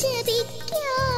ശപിക്കാം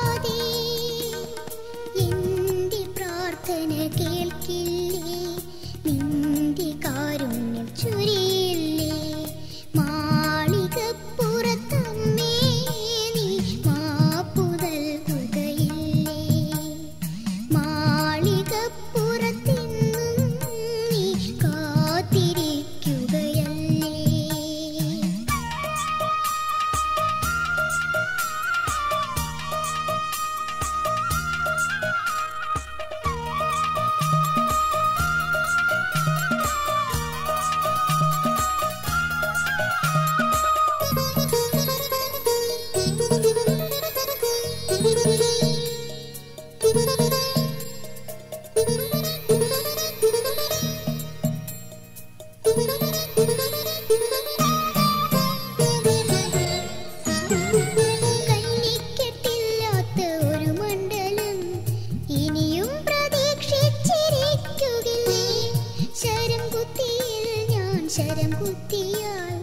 അക്ഷരം കുത്തിയാൽ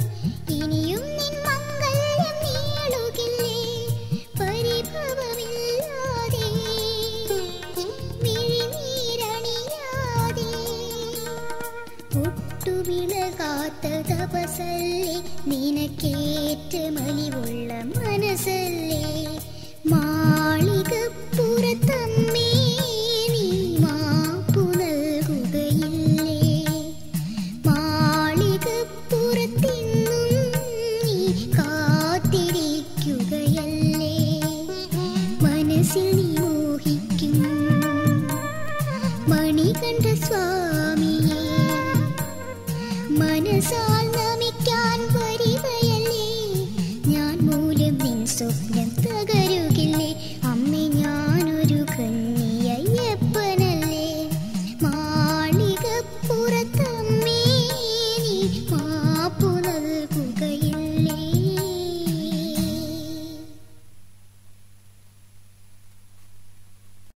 ഇനിയും നിൻ മംഗല്യം നീളുകില്ലേ? പരിഭവമില്ലാതെ മിഴിനീരണിയാതെ ഒട്ടുവിളകാത്ത തപസല്ലേ? നിനക്കേറ്റ മലിവുള്ള മനസ്സല്ലേ? മനസ്സിനി മോഹിക്കും മണികണ്ഠ സ്വാമിയെ മനസാ